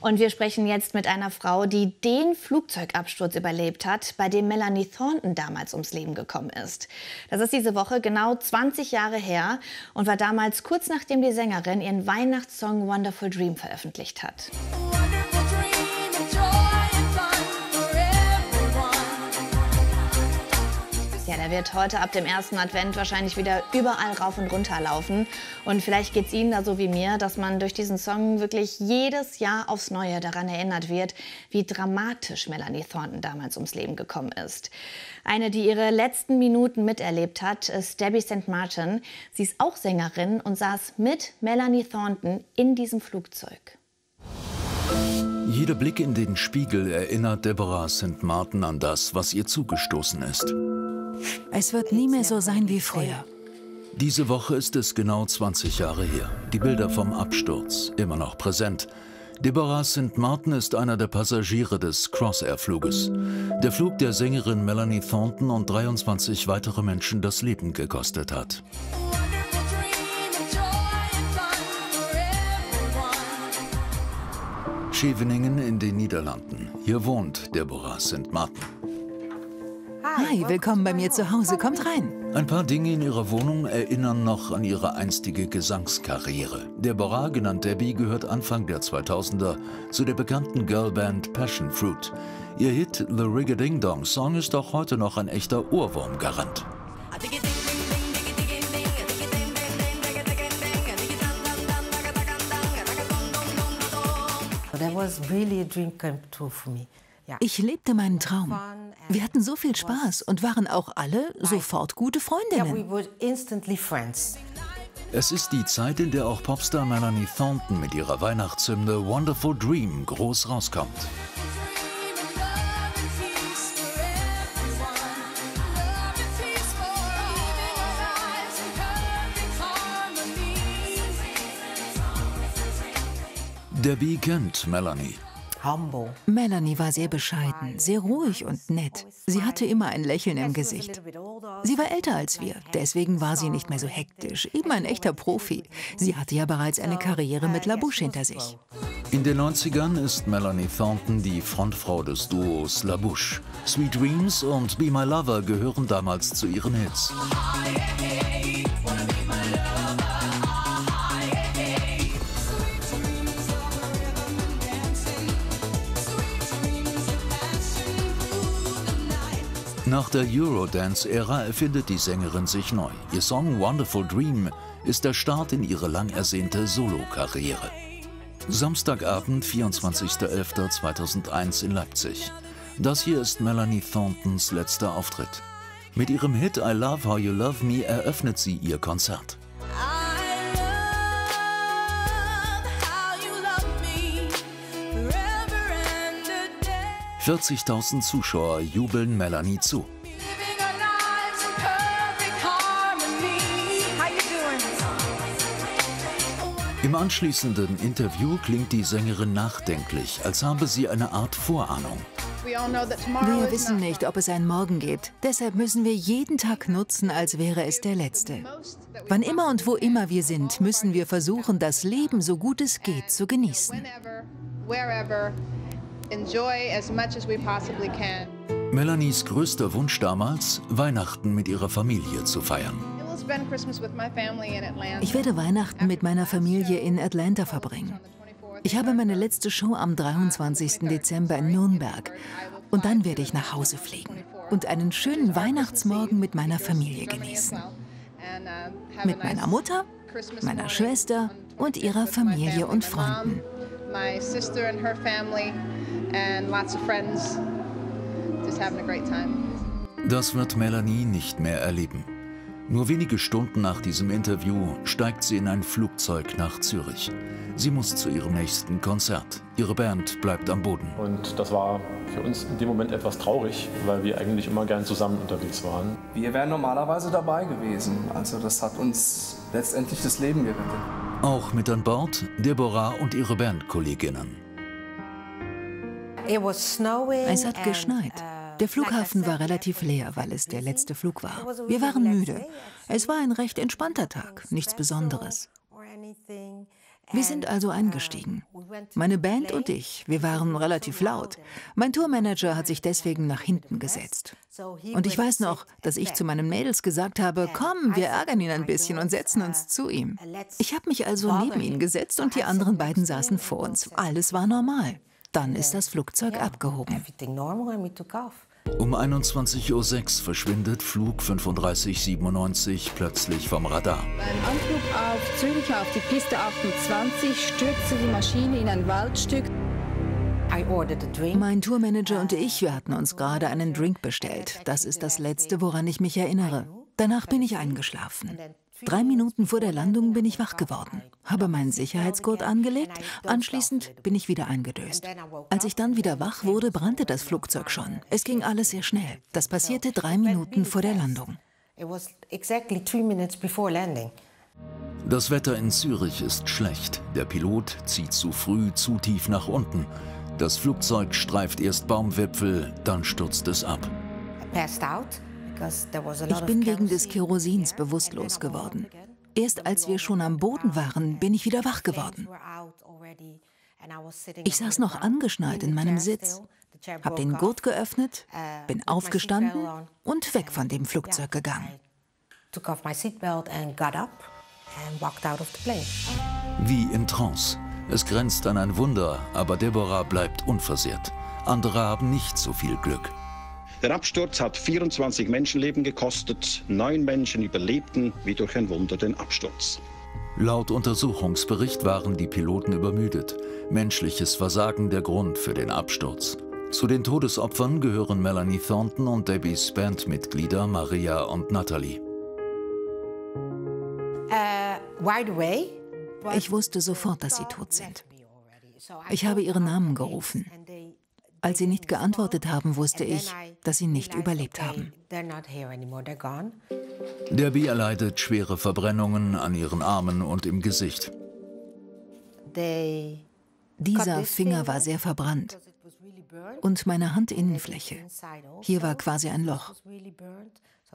Und wir sprechen jetzt mit einer Frau, die den Flugzeugabsturz überlebt hat, bei dem Melanie Thornton damals ums Leben gekommen ist. Das ist diese Woche genau 20 Jahre her und war damals kurz nachdem die Sängerin ihren Weihnachtssong Wonderful Dream veröffentlicht hat. Ja, der wird heute ab dem ersten Advent wahrscheinlich wieder überall rauf und runter laufen. Und vielleicht geht es Ihnen da so wie mir, dass man durch diesen Song wirklich jedes Jahr aufs Neue daran erinnert wird, wie dramatisch Melanie Thornton damals ums Leben gekommen ist. Eine, die ihre letzten Minuten miterlebt hat, ist Debbie St. Martin. Sie ist auch Sängerin und saß mit Melanie Thornton in diesem Flugzeug. Jeder Blick in den Spiegel erinnert Deborah St. Martin an das, was ihr zugestoßen ist. Es wird nie mehr so sein wie früher. Diese Woche ist es genau 20 Jahre her. Die Bilder vom Absturz, immer noch präsent. Deborah St. Martin ist einer der Passagiere des Crossair-Fluges. Der Flug der Sängerin Melanie Thornton und 23 weitere Menschen das Leben gekostet hat. Scheveningen in den Niederlanden. Hier wohnt Deborah St. Martin. Hi, willkommen bei mir zu Hause. Kommt rein. Ein paar Dinge in ihrer Wohnung erinnern noch an ihre einstige Gesangskarriere. Deborah, genannt Debbie, gehört Anfang der 2000er zu der bekannten Girlband Passion Fruit. Ihr Hit The Rig-a-Ding Dong Song ist auch heute noch ein echter Ohrwurmgarant. That was really a dream come true for me. Ich lebte meinen Traum. Wir hatten so viel Spaß und waren auch alle sofort gute Freundinnen. Es ist die Zeit, in der auch Popstar Melanie Thornton mit ihrer Weihnachtshymne Wonderful Dream groß rauskommt. Debbie kennt Melanie. Melanie war sehr bescheiden, sehr ruhig und nett. Sie hatte immer ein Lächeln im Gesicht. Sie war älter als wir, deswegen war sie nicht mehr so hektisch, eben ein echter Profi. Sie hatte ja bereits eine Karriere mit LaBouche hinter sich. In den 90ern ist Melanie Thornton die Frontfrau des Duos LaBouche. Sweet Dreams und Be My Lover gehören damals zu ihren Hits. Nach der Eurodance-Ära erfindet die Sängerin sich neu. Ihr Song Wonderful Dream ist der Start in ihre lang ersehnte Solokarriere. Samstagabend, 24.11.2001 in Leipzig. Das hier ist Melanie Thorntons letzter Auftritt. Mit ihrem Hit I Love How You Love Me eröffnet sie ihr Konzert. 40.000 Zuschauer jubeln Melanie zu. Im anschließenden Interview klingt die Sängerin nachdenklich, als habe sie eine Art Vorahnung. Wir wissen nicht, ob es einen Morgen gibt. Deshalb müssen wir jeden Tag nutzen, als wäre es der letzte. Wann immer und wo immer wir sind, müssen wir versuchen, das Leben so gut es geht zu genießen enjoy as much as we possibly can. Melanies größter Wunsch damals, Weihnachten mit ihrer Familie zu feiern. Ich werde Weihnachten mit meiner Familie in Atlanta verbringen. Ich habe meine letzte Show am 23. Dezember in Nürnberg. Und dann werde ich nach Hause fliegen und einen schönen Weihnachtsmorgen mit meiner Familie genießen. Mit meiner Mutter, meiner Schwester und ihrer Familie und Freunden and lots of friends just having a great time. Das wird Melanie nicht mehr erleben. Nur wenige Stunden nach diesem Interview steigt sie in ein Flugzeug nach Zürich. Sie muss zu ihrem nächsten Konzert. Ihre Band bleibt am Boden. Und das war für uns in dem Moment etwas traurig, weil wir eigentlich immer gern zusammen unterwegs waren. Wir wären normalerweise dabei gewesen. Also das hat uns letztendlich das Leben gerettet. Auch mit an Bord Deborah und ihre Bandkolleginnen. Es hat geschneit. Uh, der Flughafen war relativ leer, weil es der letzte Flug war. Wir waren müde. Es war ein recht entspannter Tag, nichts Besonderes. Wir sind also eingestiegen. Meine Band und ich, wir waren relativ laut. Mein Tourmanager hat sich deswegen nach hinten gesetzt. Und ich weiß noch, dass ich zu meinen Mädels gesagt habe, komm, wir ärgern ihn ein bisschen und setzen uns zu ihm. Ich habe mich also neben ihn gesetzt und die anderen beiden saßen vor uns. Alles war normal. Dann ist das Flugzeug abgehoben. Um 21.06 Uhr verschwindet Flug 3597 plötzlich vom Radar. Beim Anflug auf Zürich auf die Piste 28 stürzte die Maschine in ein Waldstück. Mein Tourmanager und ich, wir hatten uns gerade einen Drink bestellt. Das ist das Letzte, woran ich mich erinnere. Danach bin ich eingeschlafen. Drei Minuten vor der Landung bin ich wach geworden, habe meinen Sicherheitsgurt angelegt, anschließend bin ich wieder eingedöst. Als ich dann wieder wach wurde, brannte das Flugzeug schon. Es ging alles sehr schnell. Das passierte drei Minuten vor der Landung. Das Wetter in Zürich ist schlecht. Der Pilot zieht zu früh zu tief nach unten. Das Flugzeug streift erst Baumwipfel, dann stürzt es ab. Ich bin wegen des Kerosins bewusstlos geworden. Erst als wir schon am Boden waren, bin ich wieder wach geworden. Ich saß noch angeschnallt in meinem Sitz, habe den Gurt geöffnet, bin aufgestanden und weg von dem Flugzeug gegangen. Wie in Trance. Es grenzt an ein Wunder, aber Deborah bleibt unversehrt. Andere haben nicht so viel Glück. Der Absturz hat 24 Menschenleben gekostet. Neun Menschen überlebten wie durch ein Wunder den Absturz. Laut Untersuchungsbericht waren die Piloten übermüdet. Menschliches Versagen der Grund für den Absturz. Zu den Todesopfern gehören Melanie Thornton und Debbies Bandmitglieder Maria und Natalie. Ich wusste sofort, dass sie tot sind. Ich habe ihre Namen gerufen. Als sie nicht geantwortet haben, wusste ich, dass sie nicht überlebt haben. Debbie erleidet schwere Verbrennungen an ihren Armen und im Gesicht. Dieser Finger war sehr verbrannt und meine Handinnenfläche. Hier war quasi ein Loch.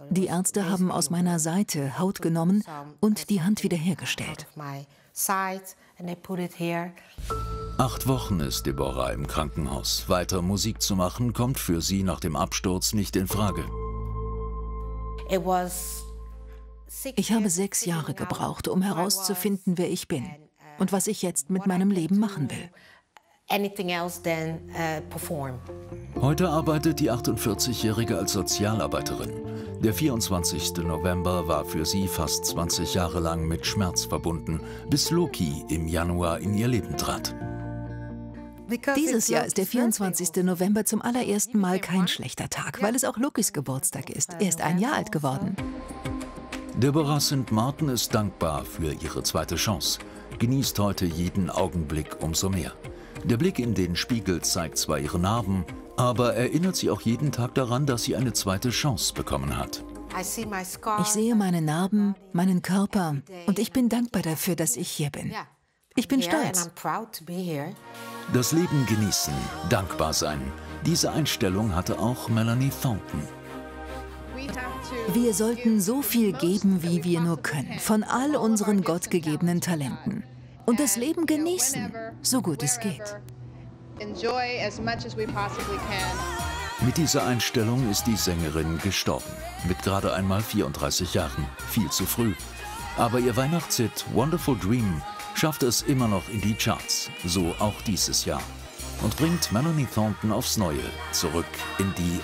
Die Ärzte haben aus meiner Seite Haut genommen und die Hand wiederhergestellt. Acht Wochen ist Deborah im Krankenhaus. Weiter Musik zu machen, kommt für sie nach dem Absturz nicht in Frage. Ich habe sechs Jahre gebraucht, um herauszufinden, wer ich bin und was ich jetzt mit meinem Leben machen will. Heute arbeitet die 48-Jährige als Sozialarbeiterin. Der 24. November war für sie fast 20 Jahre lang mit Schmerz verbunden, bis Loki im Januar in ihr Leben trat. Dieses Jahr ist der 24. November zum allerersten Mal kein schlechter Tag, weil es auch Lokis Geburtstag ist. Er ist ein Jahr alt geworden. Deborah St. Martin ist dankbar für ihre zweite Chance, genießt heute jeden Augenblick umso mehr. Der Blick in den Spiegel zeigt zwar ihre Narben, aber erinnert sie auch jeden Tag daran, dass sie eine zweite Chance bekommen hat. Ich sehe meine Narben, meinen Körper und ich bin dankbar dafür, dass ich hier bin. Ich bin stolz. Das Leben genießen, dankbar sein. Diese Einstellung hatte auch Melanie Thornton. Wir sollten so viel geben, wie wir nur können, von all unseren gottgegebenen Talenten. Und das Leben genießen, so gut es geht. Mit dieser Einstellung ist die Sängerin gestorben. Mit gerade einmal 34 Jahren. Viel zu früh. Aber ihr Weihnachtshit Wonderful Dream schafft es immer noch in die Charts. So auch dieses Jahr. Und bringt Melanie Thornton aufs Neue zurück in die